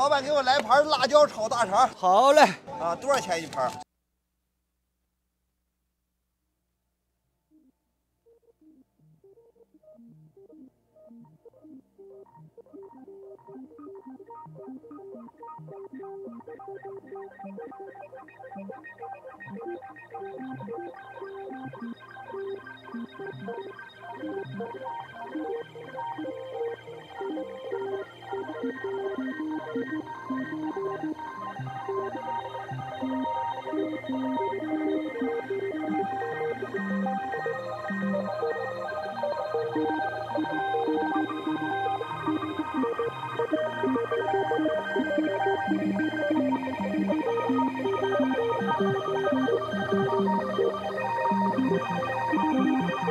老板给我来盘辣椒炒大肠好嘞，啊，多少钱一盘？